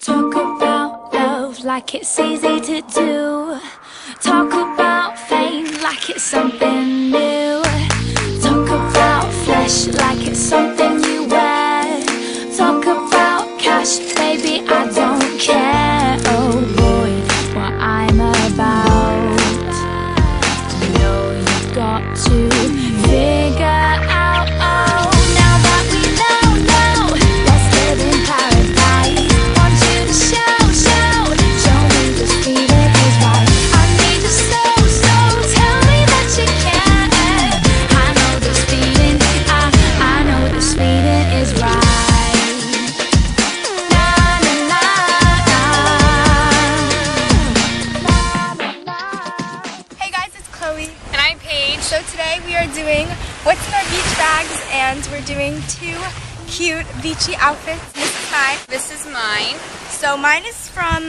Talk about love like it's easy to do. Talk about fame like it's something new. Talk about flesh like it's something doing what's in our beach bags and we're doing two cute beachy outfits. This is mine. This is mine. So mine is from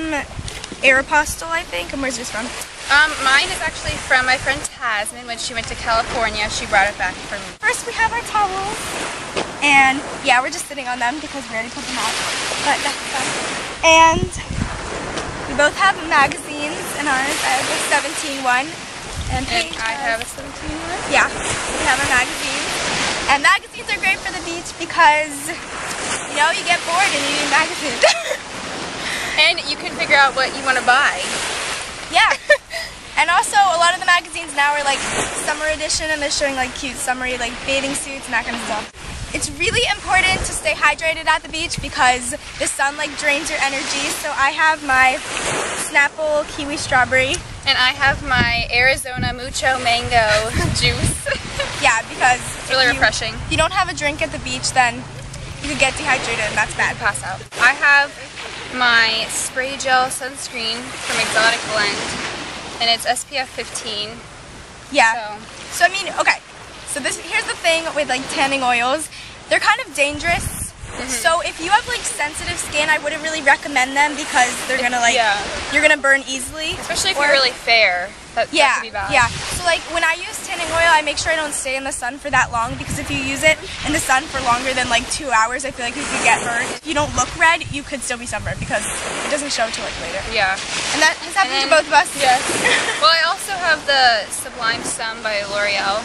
Aeropostale, I think. And where's yours from? Um, mine is actually from my friend Tasman when she went to California. She brought it back for me. First we have our towels. And yeah, we're just sitting on them because we already put them out. But that's fun. And we both have magazines in ours. I have a 17 one. And, And I have a 17 one. Yeah, we have a magazine. And magazines are great for the beach because, you know, you get bored and you need magazines. And you can figure out what you want to buy. yeah. And also, a lot of the magazines now are like summer edition and they're showing like cute summery like bathing suits and that kind of stuff. It's really important to stay hydrated at the beach because the sun like drains your energy. So I have my Snapple Kiwi Strawberry. And I have my Arizona Mucho Mango juice. Yeah, because It's really you- refreshing. If you don't have a drink at the beach, then you could get dehydrated and that's bad. Pass out. I have my spray gel sunscreen from Exotic Blend. And it's SPF 15. Yeah. So, So I mean, okay. So this here's the thing with like tanning oils. They're kind of dangerous. Mm-hmm. So if you have like sensitive skin, I wouldn't really recommend them because they're gonna like yeah. you're gonna burn easily. especially if Or- you're really fair. That, yeah, that could be bad. yeah. So like when I use tanning oil, I make sure I don't stay in the sun for that long because if you use it in the sun for longer than like two hours, I feel like you could get burned. If you don't look red, you could still be sunburned because it doesn't show till like later. Yeah. And that has happened And to both of us. Yes. well, I also have the Sublime Sun by L'Oreal,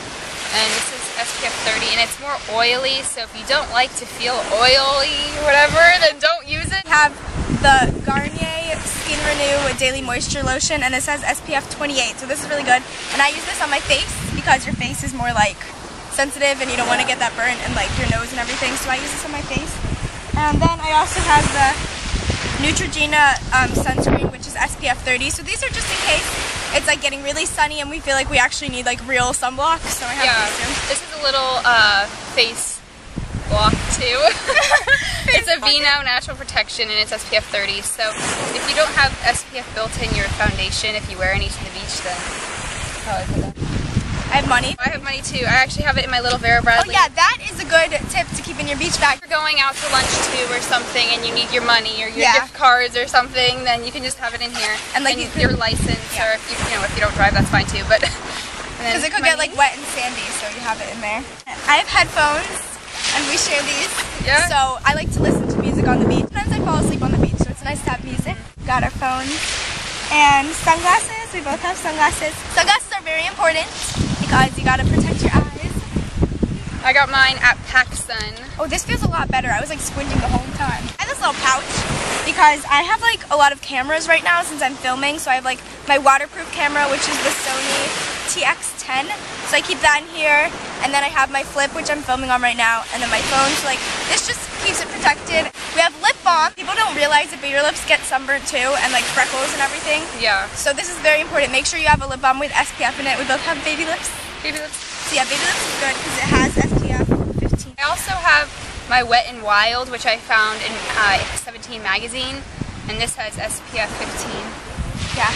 and this is SPF 30, and it's more oily. So if you don't like to feel oily, whatever, then don't use it. Have the Garnier Skin Renew Daily Moisture Lotion, and it says SPF 28, so this is really good. And I use this on my face because your face is more like sensitive and you don't want to get that burn and like your nose and everything, so I use this on my face. And then I also have the Neutrogena um, sunscreen, which is SPF 30. So these are just in case it's like getting really sunny and we feel like we actually need like real sunblock. So I have Yeah. these. This is a little uh, face block too. it's a V-Now Natural Protection, and it's SPF 30. So if you don't have SPF built in your foundation, if you wear any to the beach, then probably put that. I have money. I have money too. I actually have it in my little Vera Bradley. Oh yeah, that is a good tip to keep in your beach bag. If you're going out to lunch too or something and you need your money or your Yeah. gift cards or something, then you can just have it in here. And, like, you could- your license Yeah. or if you you know if you don't drive that's fine too. But Because it could get like wet and sandy, so you have it in there. I have headphones, and we share these. Yeah. So I like to listen to music on the beach. Sometimes I fall asleep on the beach, so it's nice to have music. Mm-hmm. Got our phones and sunglasses. We both have sunglasses. Sunglasses are very important because you gotta protect your eyes. I got mine at PacSun. Oh, this feels a lot better. I was like squinting the whole time. I have this little pouch because I have like a lot of cameras right now since I'm filming. So I have like my waterproof camera, which is the Sony TX10. So I keep that in here. And then I have my flip, which I'm filming on right now. And then my phone. So like this just keeps it protected. We have lip balm. People don't realize it, but your lips get sunburnt too and like freckles and everything. Yeah. So this is very important. Make sure you have a lip balm with SPF in it. We both have baby lips. Baby lips. So yeah, baby lips is good because it has SPF 15. I also have my Wet and Wild, which I found in uh, 17 magazine, and this has SPF 15. Yeah.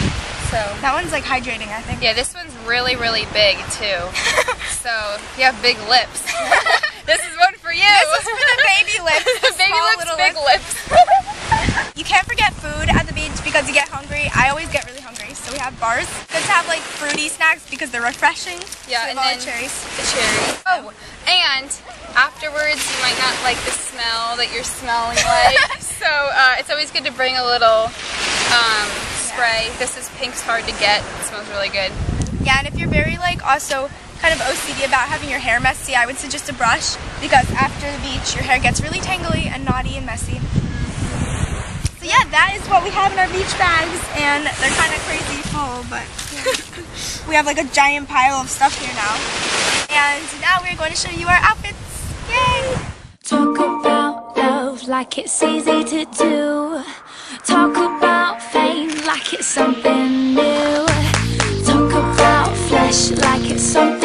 So That one's like hydrating, I think. yeah, this one's really really big too. so you have big lips, this is one for you. This is for the baby lips. the baby lips, big lips. lips. You can't forget food at the beach because you get hungry. I always get really bars. Good to have like fruity snacks because they're refreshing. Yeah, and then the cherries. The. Oh, and afterwards you might not like the smell that you're smelling like. so uh, it's always good to bring a little um, spray. Yeah. This is Pink's Hard to Get. It smells really good. Yeah, and if you're very like also kind of OCD about having your hair messy, I would suggest a brush because after the beach your hair gets really tangly and knotty and messy. But yeah, that is what we have in our beach bags, and they're kind of crazy full, but we have like a giant pile of stuff here now. And now we're going to show you our outfits. Yay! Talk about love like it's easy to do. Talk about fame like it's something new. Talk about flesh like it's something